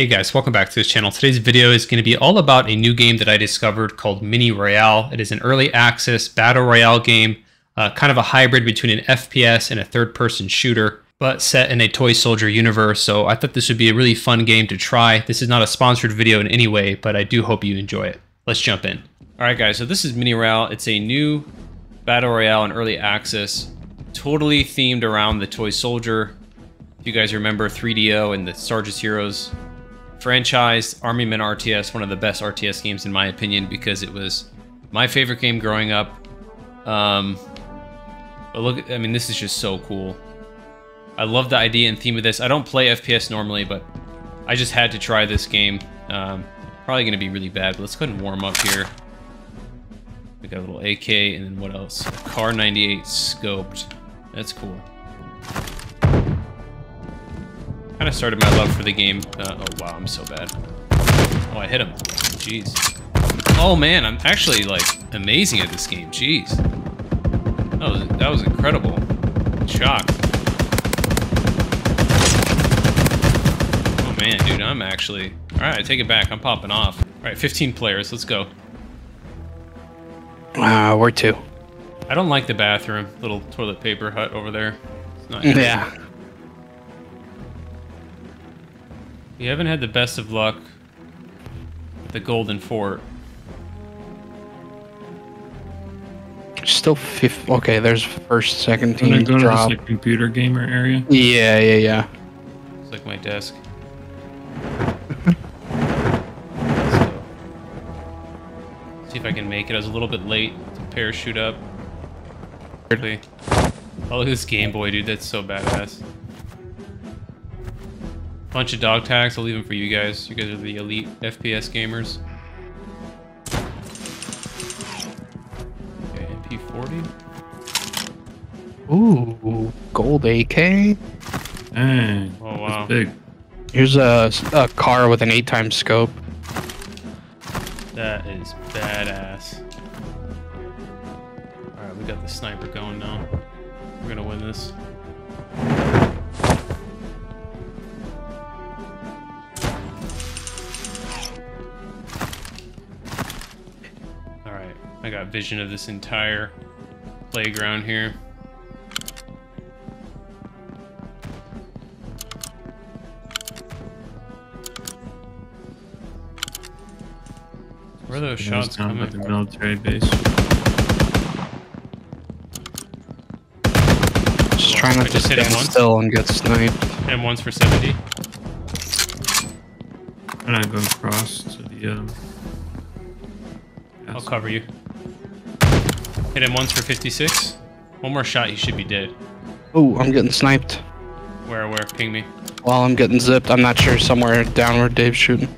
Hey guys, welcome back to this channel. Today's video is going to be all about a new game that I discovered called Mini Royale. It is an early access battle royale game, uh, kind of a hybrid between an FPS and a third person shooter, but set in a toy soldier universe. So I thought this would be a really fun game to try. This is not a sponsored video in any way, but I do hope you enjoy it. Let's jump in. All right guys, so this is Mini Royale. It's a new battle royale in early access, totally themed around the toy soldier. If you guys remember 3DO and the Sarge's Heroes franchise, Army Men RTS, one of the best RTS games in my opinion because it was my favorite game growing up. Um, but look, I mean, this is just so cool. I love the idea and theme of this. I don't play FPS normally, but I just had to try this game. Um, probably going to be really bad, but let's go ahead and warm up here. We got a little AK, and then what else? Kar 98 scoped. That's cool. Kind of started my love for the game. Uh, oh, wow, I'm so bad. Oh, I hit him. Jeez. Oh, man, I'm actually, like, amazing at this game. Jeez. That was, that was incredible. Shock. Oh, man, dude, I'm actually... Alright, I take it back. I'm popping off. Alright, 15 players. Let's go. Uh, we're two. I don't like the bathroom. Little toilet paper hut over there. It's not Yeah. We haven't had the best of luck with the Golden Fort. Still fifth. Okay, there's first, second I'm gonna team go to drop. the computer gamer area. Yeah, yeah, yeah. It's like my desk. Let's. See if I can make it. I was a little bit late to parachute up. Quickly. Oh, look at this Game Boy, dude. That's so badass. Bunch of dog tags. I'll leave them for you guys. You guys are the elite FPS gamers. Okay, MP40. Ooh, gold AK. Dang. Oh, wow. That's big. Here's a, a car with an eight times scope. That is badass. Alright, we got the sniper going now. We're gonna win this. I got vision of this entire playground here. Where are those shots coming at the military base. Just trying not to just hit him stand once. still and get sniped. Him once for 70. And I go across to the um. I'll cover you. Hit him once for 56. One more shot, he should be dead. Oh, I'm getting sniped. Where, where? Ping me. While I'm getting zipped, I'm not sure somewhere downward, where Dave's shooting.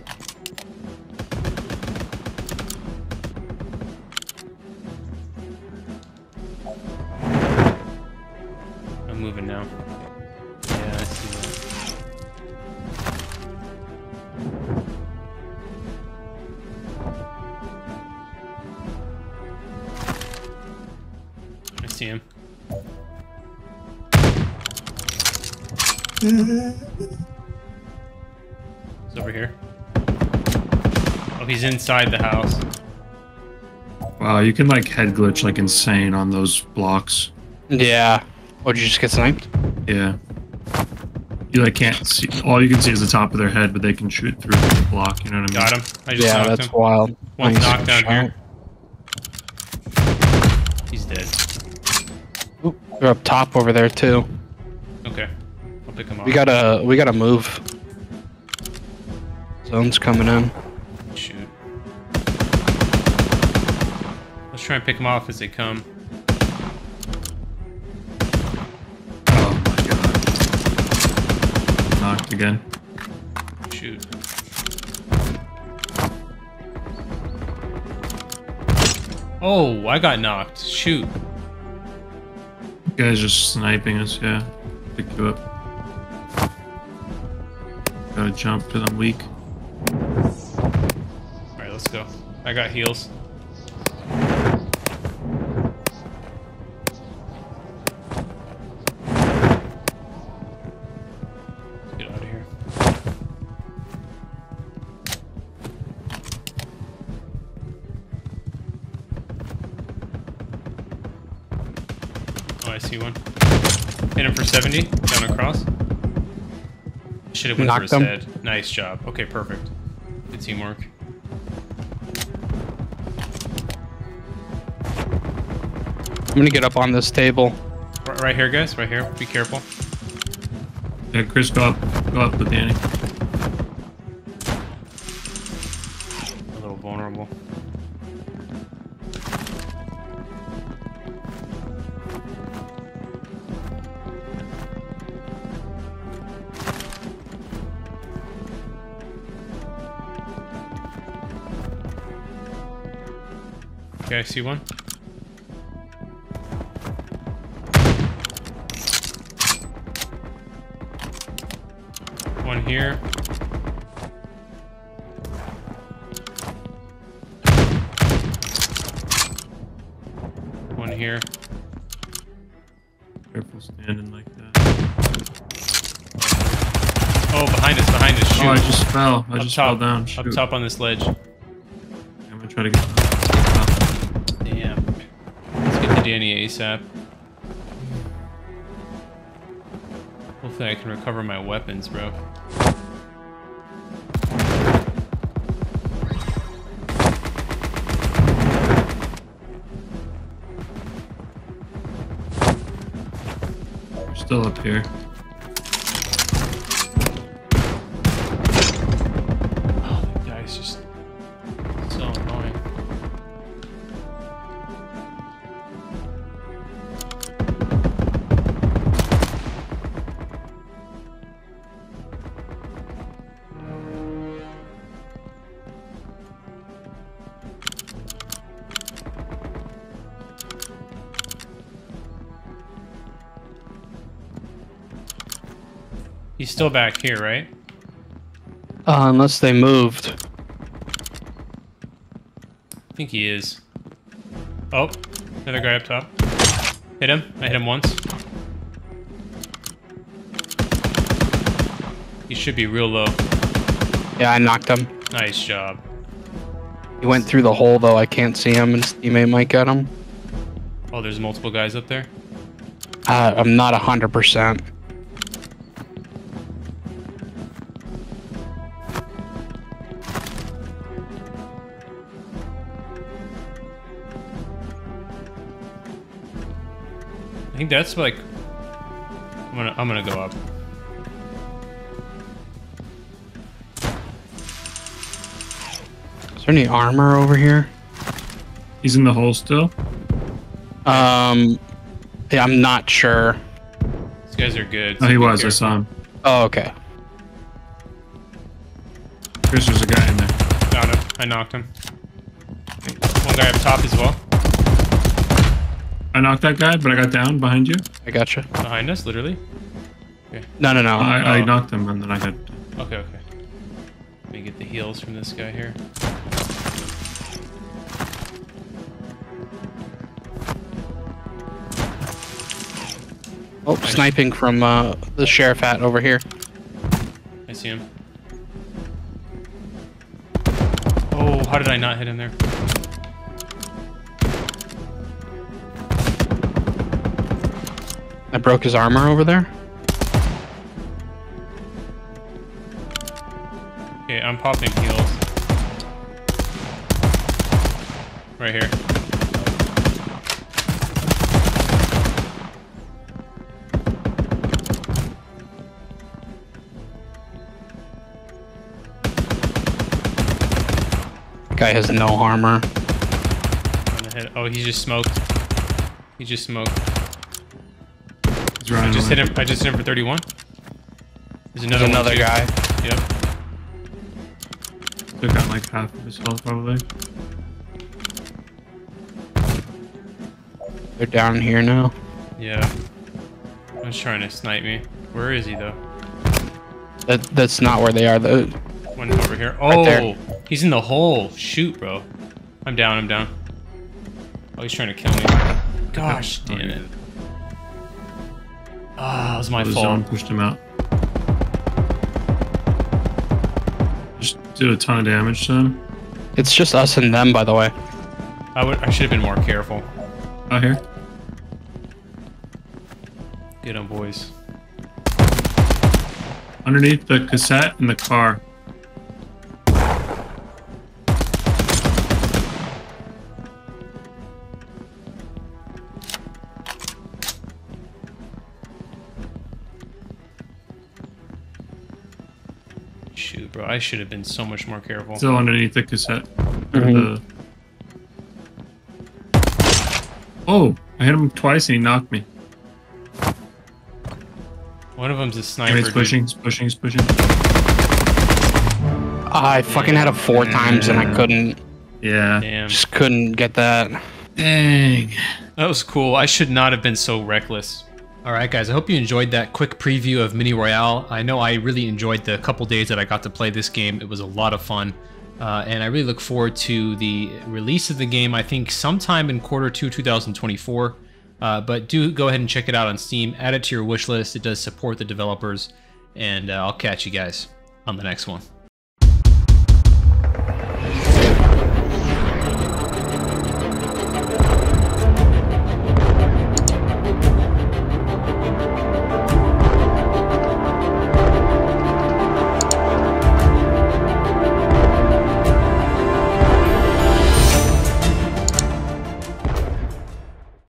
See him. He's over here. Oh, he's inside the house. Wow, you can like head glitch like insane on those blocks. Yeah. Oh, Would you just get sniped? Yeah. You like can't see. All you can see is the top of their head, but they can shoot through the block. You know what I mean? Got him. I just Yeah, knocked that's him. wild. One's Nice knocked down shot. here. He's dead. Ooh, they're up top over there too. Okay. I'll pick him up. We gotta, we gotta move. Zone's coming in. Shoot. Let's try and pick them off as they come. Oh my god. Knocked again. Shoot. Oh, I got knocked. Shoot. Guys just sniping us. Yeah. Pick you up. Gotta jump because I'm weak. Alright, let's go. I got heals. See one. Hit him for 70, down across. Should have went Knocked for his him. head. Nice job. Okay, perfect. Good teamwork. I'm gonna get up on this table. Right here, guys. Right here. Be careful. Yeah, Chris, go up. Go up with Danny. A little vulnerable. Okay, I see one. One here. One here. Careful standing like that. Oh, behind us, behind us. Shoot. Oh, I just fell. I Up just top, fell down. Up top on this ledge. I'm gonna try to get. Damn. Let's get to Danny ASAP. Hopefully I can recover my weapons, bro. Still up here. still back here, right? Uh, unless they moved. I think he is. Oh, another guy up top. Hit him. I hit him once. He should be real low. Yeah, I knocked him. Nice job. He went through the hole, though. I can't see him, and his teammate might get him. Oh, there's multiple guys up there? Uh, I'm not 100%. Think that's like. I'm gonna. I'm gonna go up. Is there any armor over here? He's in the hole still. Um, yeah, I'm not sure. These guys are good. Oh, he be was. I saw him. Oh, okay. Chris, there's a guy in there. Got him. I knocked him. One guy up top as well. I knocked that guy, but I got down behind you. I gotcha. Behind us, literally. No, no, no. I, I oh. knocked him, and then I got. Okay, okay. Let me get the heals from this guy here. Oh, sniping from uh, the sheriff hat over here. I see him. Oh, how did I not hit him there? I broke his armor over there. Okay, I'm popping heals. Right here. Guy has no armor. I'm gonna hit. Oh, he just smoked. He just smoked. He's running I just away. hit him. I just hit him for 31. There's another, There's another guy. Yep. Took out like half of his health, probably. They're down here now. Yeah. I was trying to snipe me. Where is he though? That that's not where they are. The One over here. Oh, there. he's in the hole. Shoot, bro. I'm down. I'm down. Oh, he's trying to kill me. Gosh, Oh, damn yeah. it. Ah, it was my The zone fault. pushed him out. Just did a ton of damage to him. it's just us and them, by the way. I would. I should have been more careful. Out here. Get them, boys. Underneath the cassette in the car. I should have been so much more careful. Still underneath the cassette. Or Mhm. the... Oh, I hit him twice and he knocked me. One of them's a And sniper. he's dude. pushing, he's pushing, he's pushing. I fucking had it four times and I couldn't, Yeah. Damn. just couldn't get that. Dang. That was cool. I should not have been so reckless. All right, guys. I hope you enjoyed that quick preview of Mini Royale. I know I really enjoyed the couple days that I got to play this game. It was a lot of fun. Uh, and I really look forward to the release of the game, I think sometime in quarter two 2024. Uh, but do go ahead and check it out on Steam. Add it to your wish list. It does support the developers. And uh, I'll catch you guys on the next one.